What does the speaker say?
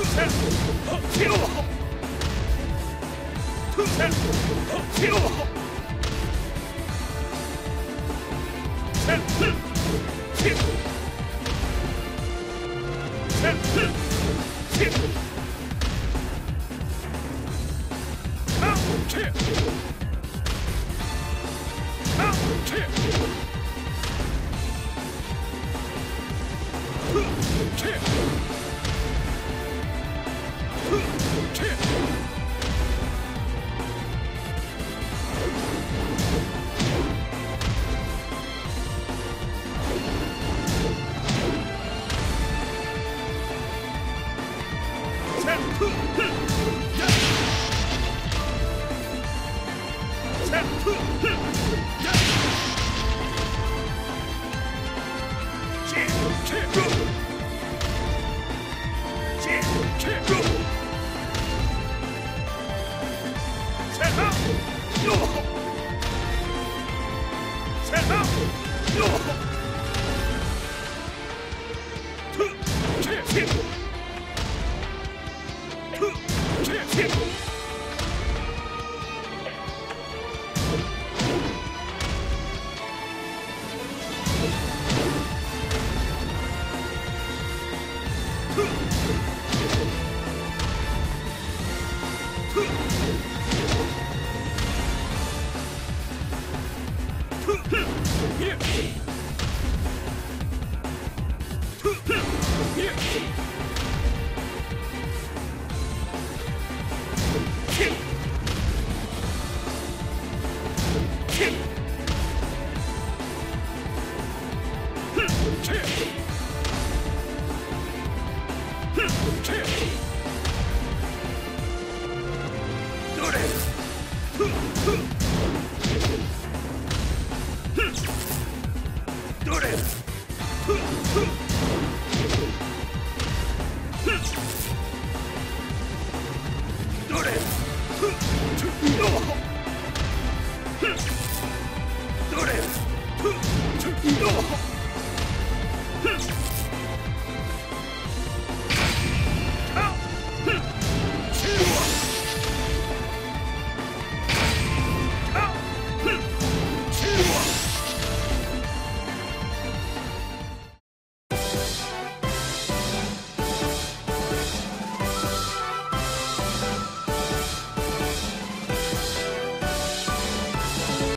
Kick! Kick! Yeah. Hmph!